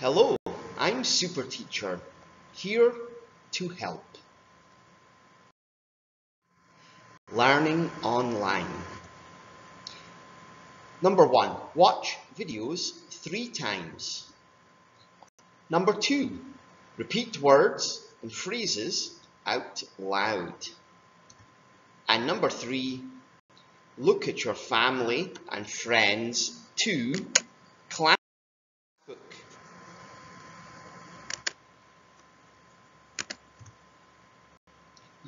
Hello, I'm Super Teacher, here to help. Learning online. Number one, watch videos three times. Number two, repeat words and phrases out loud. And number three, look at your family and friends to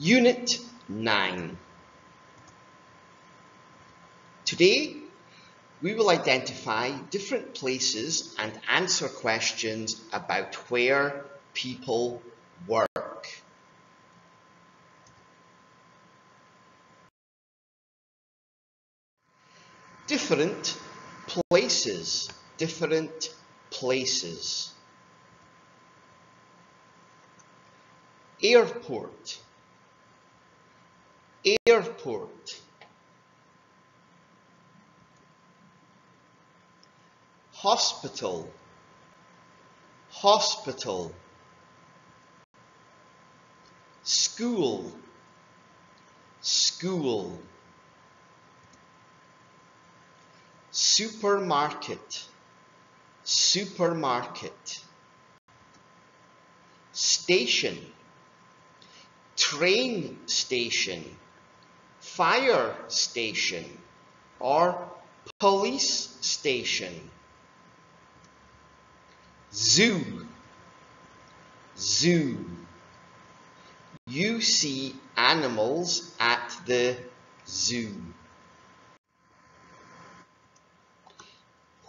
Unit 9. Today, we will identify different places and answer questions about where people work. Different places, different places. Airport, airport. Hospital, hospital. School, school. Supermarket, supermarket. Station, train station, fire station, or police station. Zoo, zoo. You see animals at the zoo.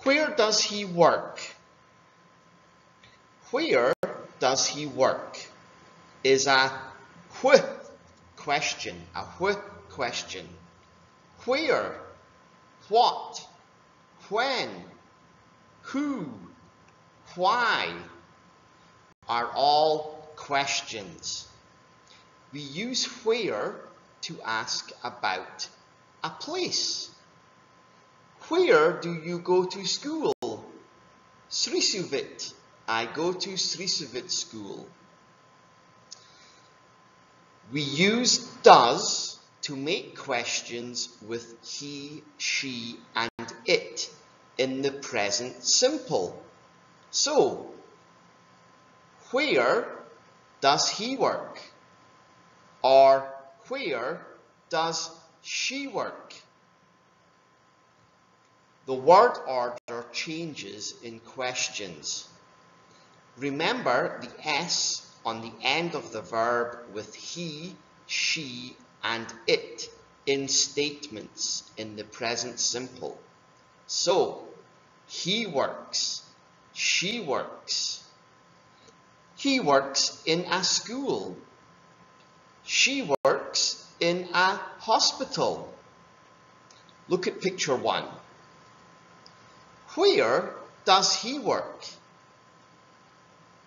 Where does he work? Where does he work? Is a wh question, a wh question. Where, what, when, who, why are all questions. We use where to ask about a place. Where do you go to school? Srisuvit. I go to Srisuvit school. We use does to make questions with he, she, and it in the present simple. So, where does he work? Or where does she work? The word order changes in questions. Remember the S on the end of the verb with he, she, and it in statements in the present simple. So, he works, she works. He works in a school. She works in a hospital. Look at picture one. Where does he work?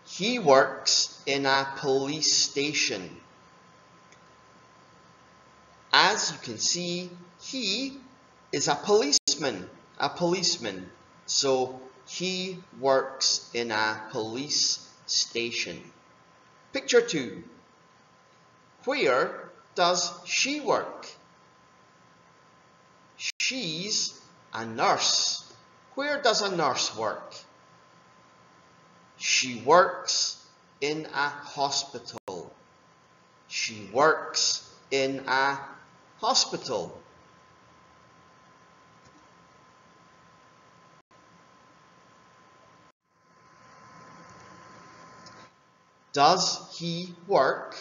He works in a police station. As you can see, he is a policeman, a policeman. So he works in a police station. Picture two. Where does she work? She's a nurse. Where does a nurse work? She works in a hospital. She works in a hospital. Does he work?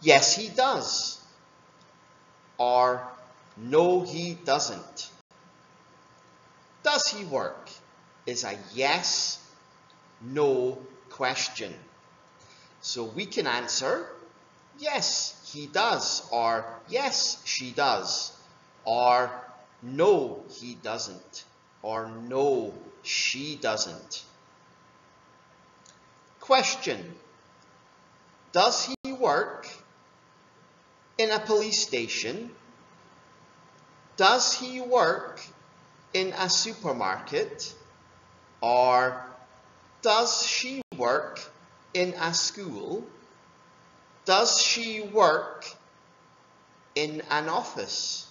Yes, he does. Or no, he doesn't. Does he work? Is a yes, no question. So we can answer yes, he does, or yes, she does, or no, he doesn't, or no, she doesn't. Question Does he work in a police station? Does he work in a supermarket? Or does she work in a school? Does she work in an office?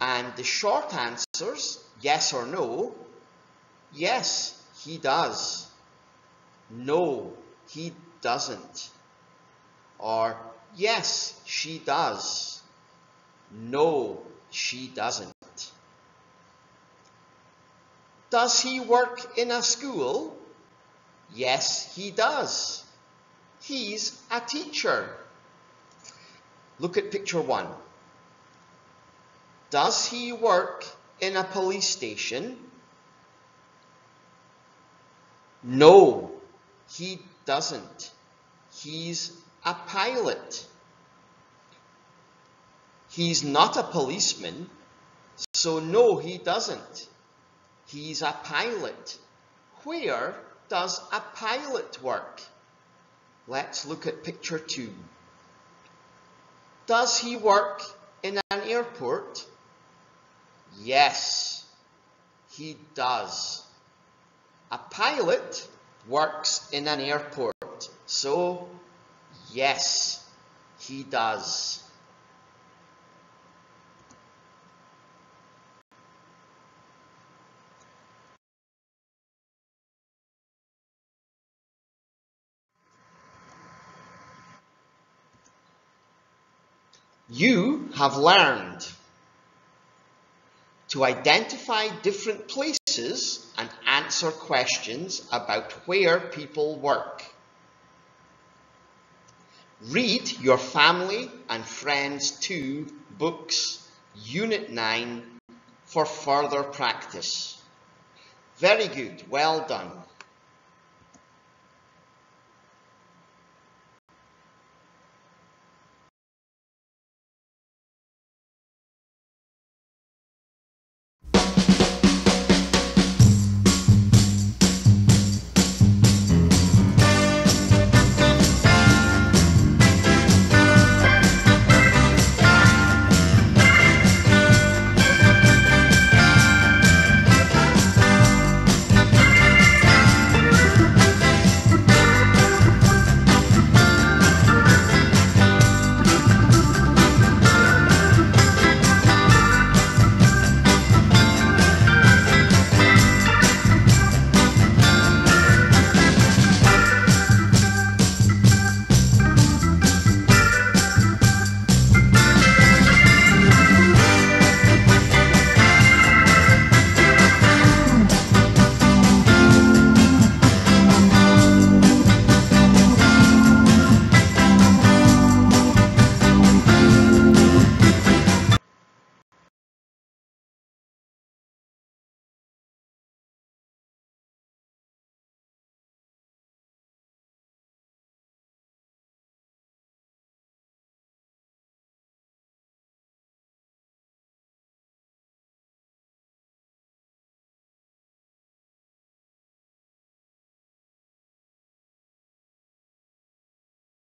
And the short answers, yes or no, yes, he does. No, he doesn't. Or yes, she does. No, she doesn't. Does he work in a school? Yes, he does. He's a teacher. Look at picture one. Does he work in a police station? No, he doesn't. He's a pilot. He's not a policeman, so no, he doesn't. He's a pilot. Where does a pilot work? Let's look at picture two. Does he work in an airport? Yes, he does. A pilot works in an airport, so yes, he does. You have learned to identify different places and answer questions about where people work. Read your family and friends 2 books, Unit 9, for further practice. Very good, well done.